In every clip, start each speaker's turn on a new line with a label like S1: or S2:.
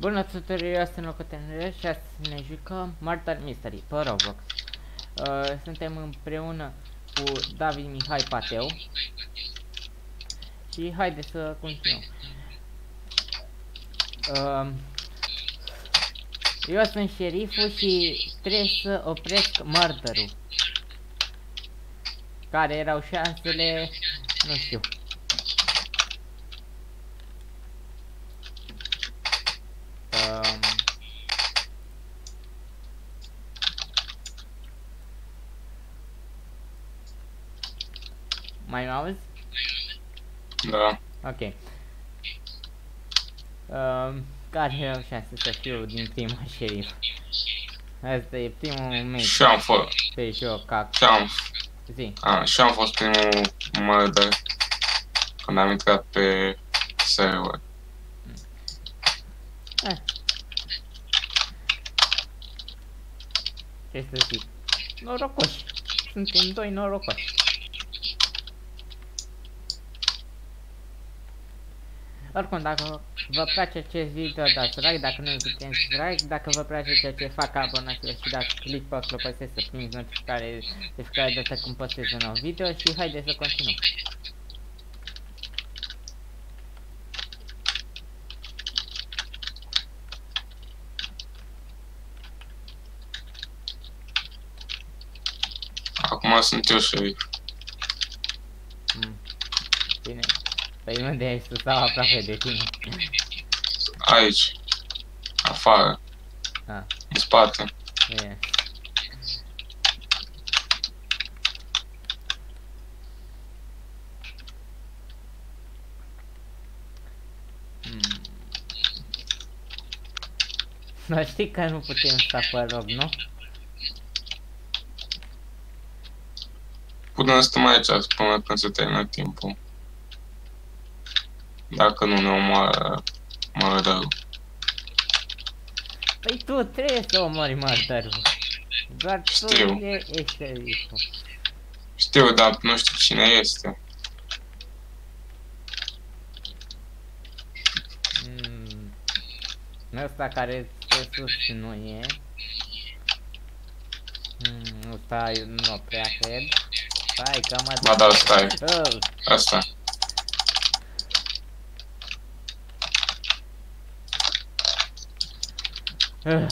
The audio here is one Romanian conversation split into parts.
S1: Bună tuturor, eu sunt Locotenere și astăzi ne jucăm Murder Mystery pe Roblox. Uh, suntem împreună cu David Mihai Pateu și haide să continuăm. Uh, eu sunt șeriful și trebuie să opresc murderul. Care erau șansele, nu știu. Mai mă auzi?
S2: Da.
S1: Ok. Um, care erau șanse să fiu din prima șerif? Asta e primul moment.
S2: Și am fost.
S1: Pe și eu cac.
S2: Și am,
S1: Zi.
S2: a, și am fost primul murder când am intrat pe server.
S1: Eh. Ce să zic? Norocoși. Suntem doi norocoși. Oricum, dacă vă place acest video, dați like, dacă nu puteți like, dacă vă place ceea ce fac, abonați-vă și dați click pe clopoțel să primiți notificare de fiecare dată când postez un nou video și haideți să continuăm.
S2: Acum sunt eu șerif.
S1: Mm. Bine. Păi unde ești tu? Stau aproape de tine.
S2: Aici. Afară.
S1: Ah,
S2: În spate.
S1: bine. Mm. Dar știi că nu putem sta pe loc, nu?
S2: Putem să stăm aici până când se termină timpul. Dacă nu ne omoară murderul.
S1: Păi tu trebuie să omori mărdarul. Doar tu
S2: Știu.
S1: e, ești șeriful.
S2: Știu, dar nu știu cine este.
S1: Mm. Ăsta care stă sus nu e. Mm, ăsta eu nu prea cred. Stai că mă
S2: Ba da, stai.
S1: Oh,
S2: Asta.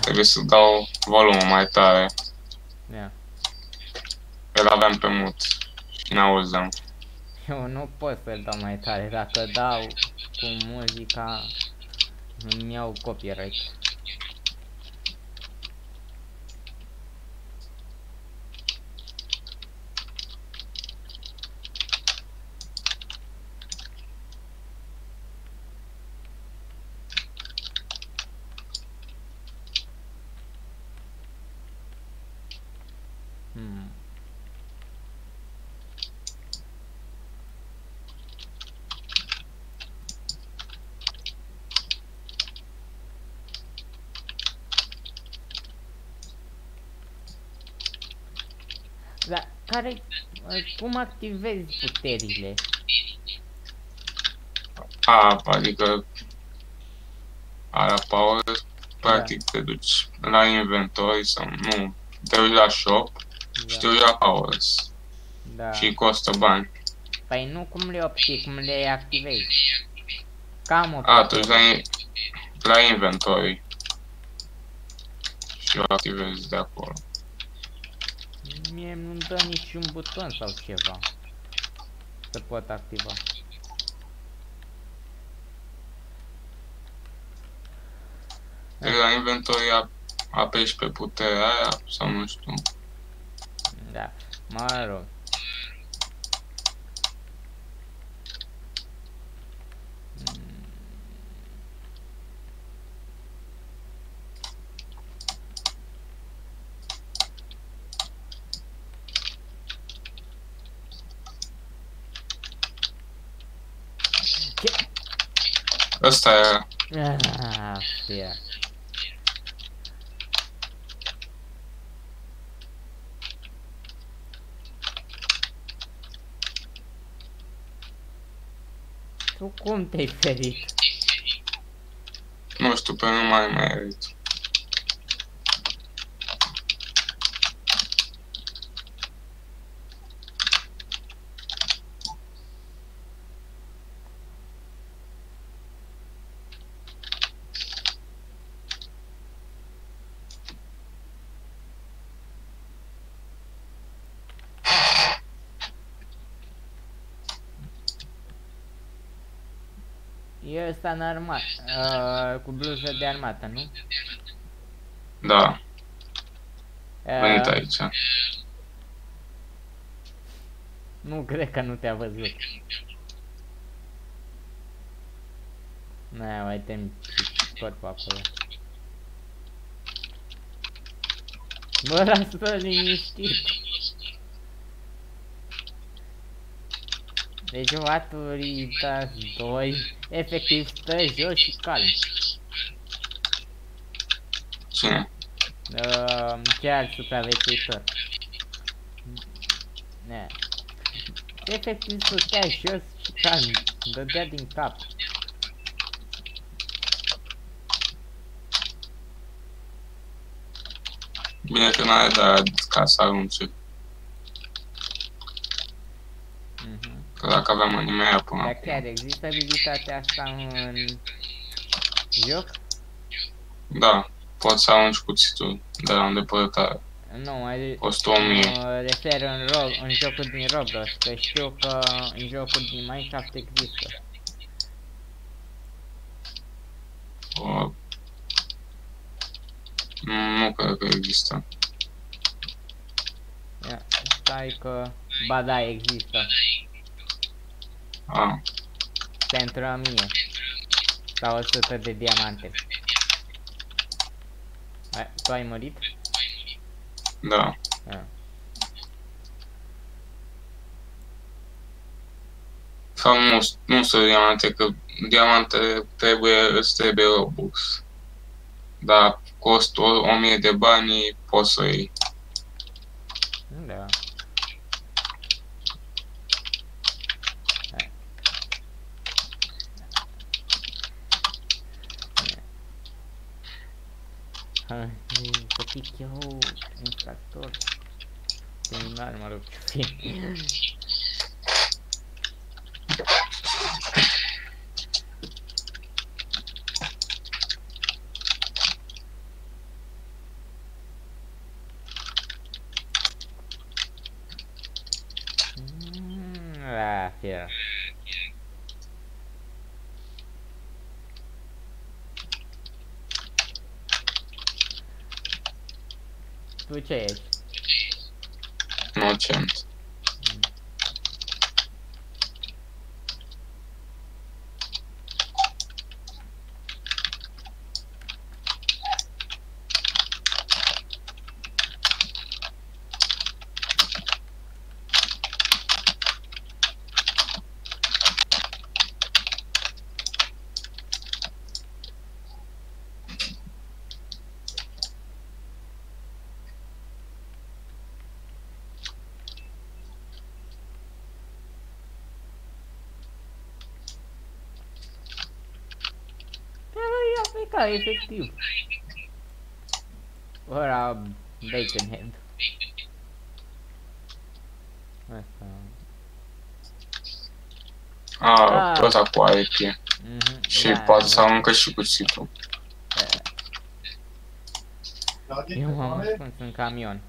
S2: Trebuie să dau volumul mai tare.
S1: ia.
S2: Îl aveam pe mut. Și n-auzeam.
S1: Eu nu pot să-l dau mai tare. Dacă dau cu muzica, îmi iau copyright. Hmm. Dar care, cum activezi puterile?
S2: A, adică ala power, practic te duci la inventory sau nu, te duci la shop și te duci la powers
S1: da.
S2: și costă bani.
S1: Păi nu cum le obții, cum le activezi. Cam o
S2: A, te duci la, in- la inventory și o activezi de acolo.
S1: Mie nu-mi dă niciun buton sau ceva să pot activa.
S2: Te duci la inventory, a- apeși pe puterea aia sau nu știu.
S1: Da, mă rog. Mm. Ce?
S2: Ăsta era.
S1: Ah, fie. Tu cum te-ai ferit?
S2: Nu știu, pe nu mai merit.
S1: E ăsta în armat, uh, cu bluză de armată, nu?
S2: Da, venit
S1: Uh,
S2: aici.
S1: nu cred că nu te-a văzut. Nu, mai tem corpul acolo. Bă, lasă liniștit. Deci maturitas 2 efectiv stă jos și calm.
S2: Cine?
S1: Uh, chiar supraviețuitor. Ne. Efectiv stătea jos și calm. Dădea din cap.
S2: Bine că n-are de ca să arunce.
S1: Mhm.
S2: Că dacă aveam animea până
S1: Dar
S2: acum.
S1: chiar există abilitatea asta în joc?
S2: Da, poți să arunci cuțitul de la îndepărtare.
S1: Nu, mai
S2: Costă 1000.
S1: mă refer în, ro în jocul din Roblox, că știu că în jocul din Minecraft există.
S2: O... Nu, nu cred că există.
S1: Ia, stai că... Ba da, există.
S2: A,
S1: Pentru 1000. Sau 100 de diamante. Ai, tu ai murit?
S2: da.
S1: Ah.
S2: Sau nu, nu sunt diamante, că diamante trebuie, îți trebuie Robux. Dar costă o, 1000 de bani, poți să iei.
S1: Da. Hai, să pic eu infractor. Criminal, mă rog, ce fie. Mm, La fiera. Tu ce ești?
S2: Inocent.
S1: Care e Africa, efectiv. Ora Bacon Head. Asta.
S2: A,
S1: Ah.
S2: tot cu aripi.
S1: Mhm,
S2: Și
S1: da,
S2: poate să
S1: da.
S2: aruncă și cuțitul.
S1: Eu m-am ascuns în camion.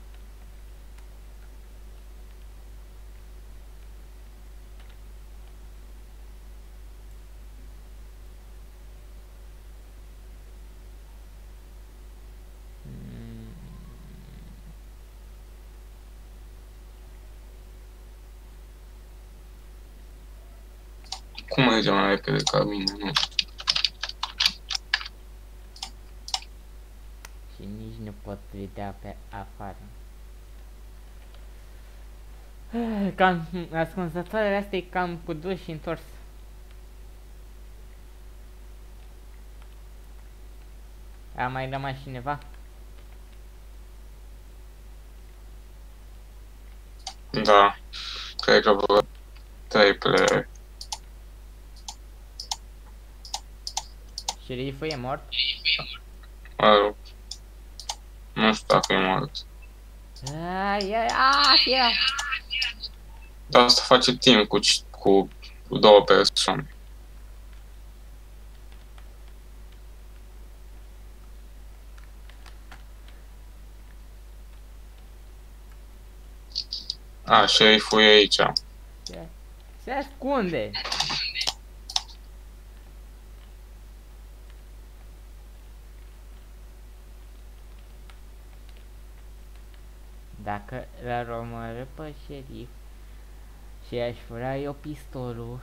S1: Mm,
S2: Cum merge mai repede ca mine, nu știu.
S1: Și nici nu pot vedea pe afară. Cam ascunzătoarele astea e cam cu dus și întors. A mai rămas cineva?
S2: Da, cred că vreo trei player.
S1: Șeriful e mort?
S2: Mă rog. Nu știu dacă e mort.
S1: Ai, ai, a, fie.
S2: Dar asta face timp cu, ci- cu, cu două persoane. A, șeriful e aici.
S1: Se, se ascunde. Dacă l-ar omorâ pe șerif și aș fura eu pistolul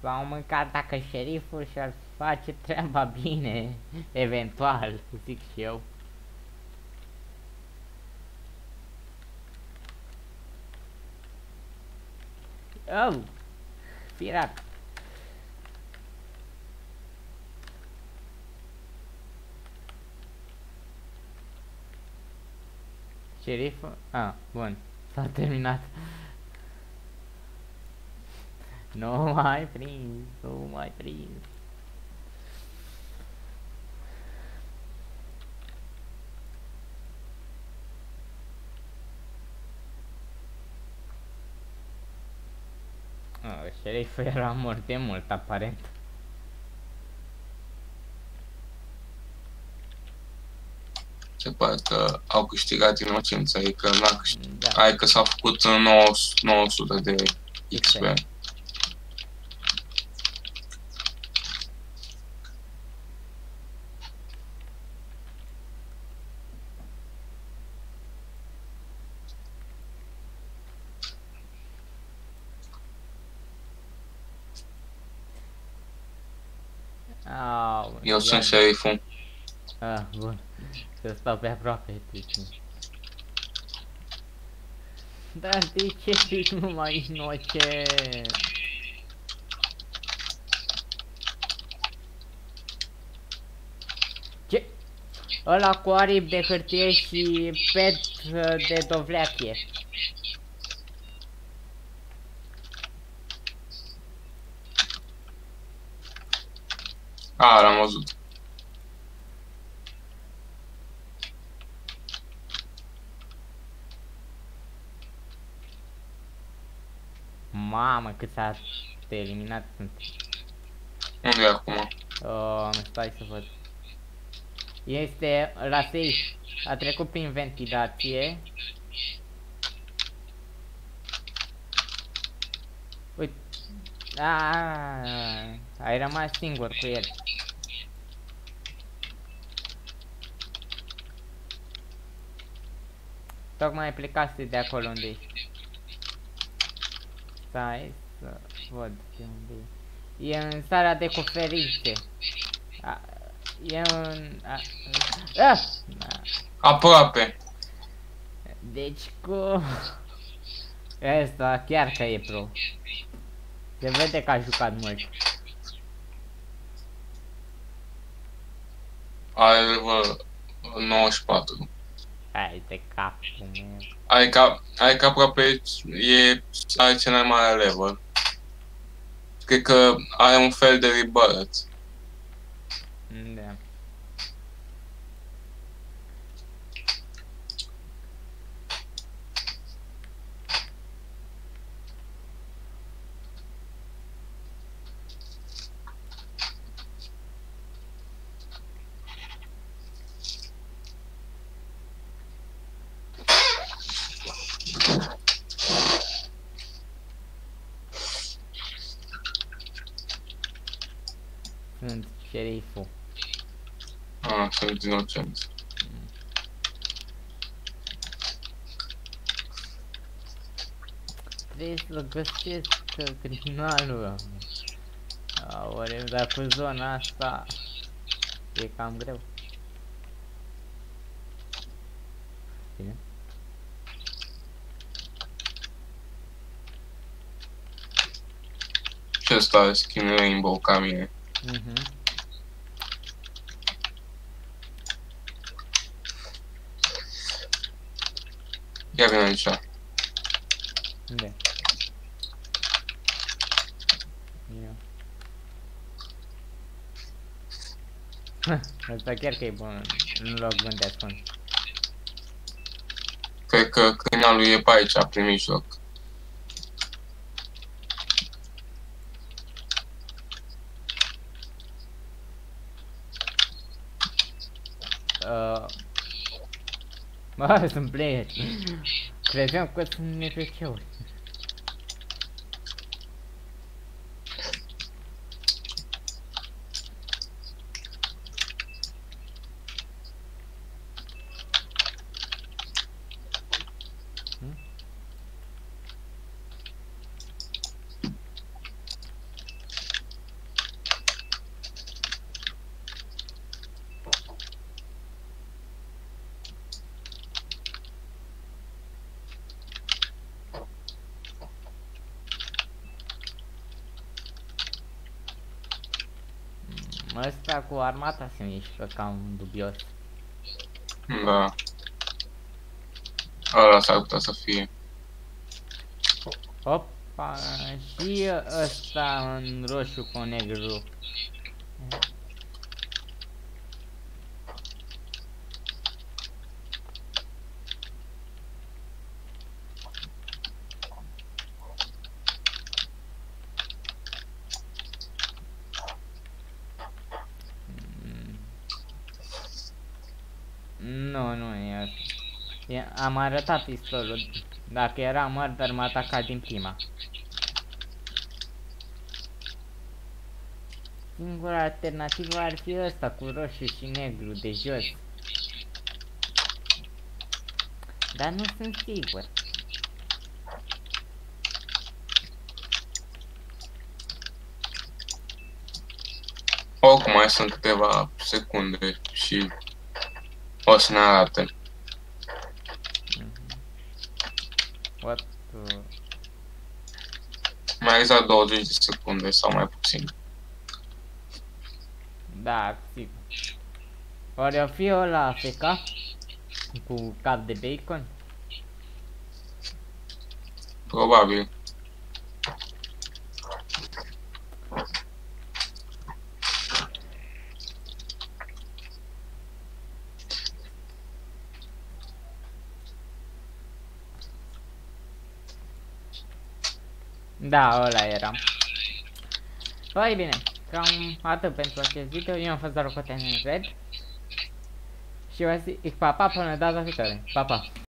S1: S-au mâncat dacă șeriful și-ar face treaba bine, eventual, zic și eu. Oh! Pirat! Șeriful? Ah, bun. S-a terminat. Nu mai prins, nu mai prins. Oh, șeriful era mort de mult, aparent.
S2: Se pare că au câștigat inocența, adică n-a câștigat.
S1: Da.
S2: Adică s-a făcut 900, 900 de XP.
S1: Au,
S2: Eu
S1: ia-
S2: sunt șeriful.
S1: Ah, bun. Să stau pe aproape, deci. Dar de ce zici numai inocent? Ce? Ăla cu aripi de hârtie și pet uh, de dovleache.
S2: A, l-am văzut.
S1: Mamă, cât s-a eliminat sunt.
S2: Unde e acum?
S1: Uh, stai să văd. Este la safe. A trecut prin ventilație. Uite. Ah, ai rămas singur cu el. Tocmai plecase de acolo unde ești. Stai să văd de unde e. E în sala de conferințe. A, e în... A, a, a,
S2: Aproape.
S1: deci cu... Asta chiar că e pro. Se vede că a jucat mult.
S2: Are level 94.
S1: Hai de capul meu.
S2: Adică, adică aproape e, are cel mai mare level. Cred că are un fel de rebirth.
S1: Da. Sunt șeriful.
S2: Ah, sunt inocent.
S1: Trebuie să găsesc uh, criminalul. Aoleu, dar cu zona asta e cam greu. Bine.
S2: Și ăsta are skin rainbow ca mine.
S1: Mhm.
S2: Ia vin aici.
S1: Bine. Asta chiar că e bun în loc bun de ascuns.
S2: Cred că câinea lui e pe aici, prin mijloc.
S1: Uh, Bă, sunt player. Credeam că sunt NPC-uri. Ăsta cu armata se mișcă cam dubios.
S2: Da. Ăla s-ar putea să fie.
S1: Opa, și ăsta în roșu cu negru. Mm. Nu, nu e asta. E, am arătat pistolul. Dacă era murder, m-a atacat din prima. Singura alternativă ar fi ăsta cu roșu și negru de jos. Dar nu sunt sigur.
S2: Oricum mai sunt câteva secunde și o să ne arate.
S1: What? uh,
S2: Mai exact 20 de secunde sau mai puțin.
S1: Da, sigur. Ori o fi o la AFK cu cap de bacon?
S2: Probabil.
S1: Da, ăla era. Păi bine, cam atât pentru acest video. Eu am fost doar Coten Red. Și vă zic pa, pa până data viitoare. Pa, pa!